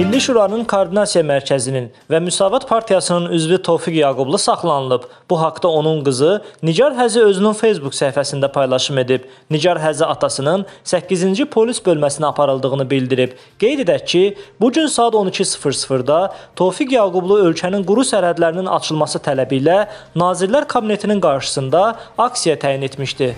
Milli Şuranın Koordinasiya Mərkəzinin və Müsavat Partiyasının üzvü Tofiq Yaqublu saxlanılıb. Bu haqda onun qızı Nigar Həzi özünün Facebook səhifəsində paylaşım edib. Nigar Həzi atasının 8-ci polis bölməsinə aparıldığını bildirib. Qeyd edək ki, bu gün saat 12:00-da Tofiq Yaqublu ölkənin quru sərhədlərinin açılması tələbi ilə Nazirlər Kabinetinin qarşısında aksiya təyin etmişdi.